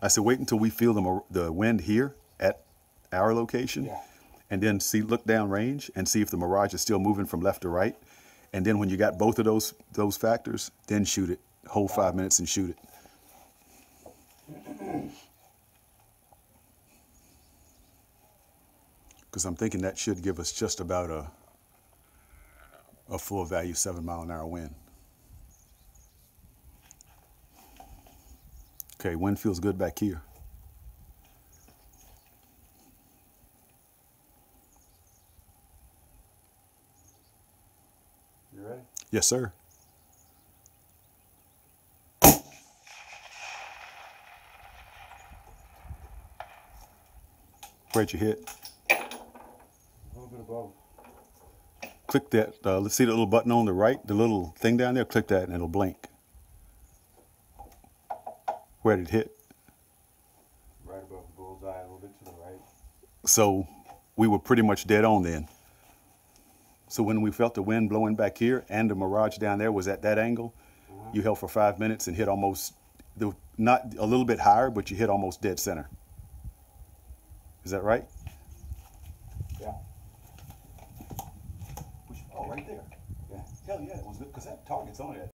I said, wait until we feel the, the wind here at our location. Yeah. And then see, look down range and see if the mirage is still moving from left to right. And then when you got both of those those factors, then shoot it. Hold five minutes and shoot it. Because I'm thinking that should give us just about a a full value seven mile an hour wind. Okay, wind feels good back here. You ready? Yes, sir. Where'd you hit? A little bit above. Click that. Uh, let's see the little button on the right, the little thing down there. Click that, and it'll blink. Where did it hit? Right above the bullseye, a little bit to the right. So we were pretty much dead on then. So when we felt the wind blowing back here and the mirage down there was at that angle, mm-hmm. you held for five minutes and hit almost, the, not a little bit higher, but you hit almost dead center. Is that right? Yeah. Oh, right there. Yeah. Hell yeah, it was good because that target's on it.